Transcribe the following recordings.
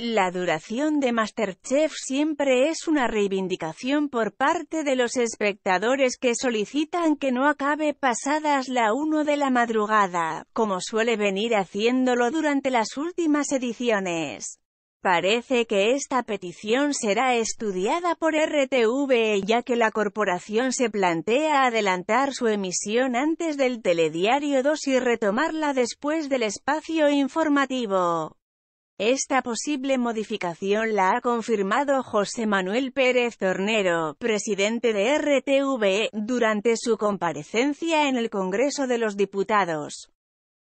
La duración de Masterchef siempre es una reivindicación por parte de los espectadores que solicitan que no acabe pasadas la 1 de la madrugada, como suele venir haciéndolo durante las últimas ediciones. Parece que esta petición será estudiada por RTV ya que la corporación se plantea adelantar su emisión antes del telediario 2 y retomarla después del espacio informativo. Esta posible modificación la ha confirmado José Manuel Pérez Tornero, presidente de RTV, durante su comparecencia en el Congreso de los Diputados.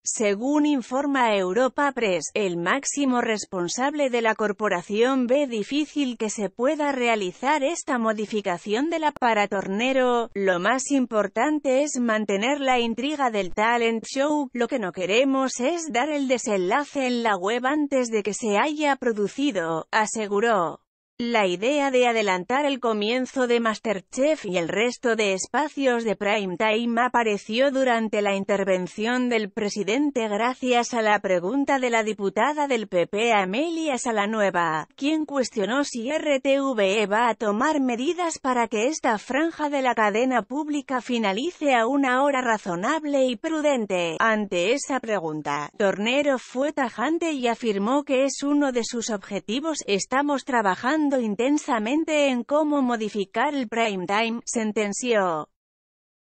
Según informa Europa Press, el máximo responsable de la corporación ve difícil que se pueda realizar esta modificación de la para Tornero. Lo más importante es mantener la intriga del talent show. Lo que no queremos es dar el desenlace en la web antes de que se haya producido, aseguró. La idea de adelantar el comienzo de Masterchef y el resto de espacios de prime time apareció durante la intervención del presidente gracias a la pregunta de la diputada del PP Amelia Salanueva, quien cuestionó si RTV va a tomar medidas para que esta franja de la cadena pública finalice a una hora razonable y prudente. Ante esa pregunta, Tornero fue tajante y afirmó que es uno de sus objetivos, estamos trabajando intensamente en cómo modificar el prime time, sentenció.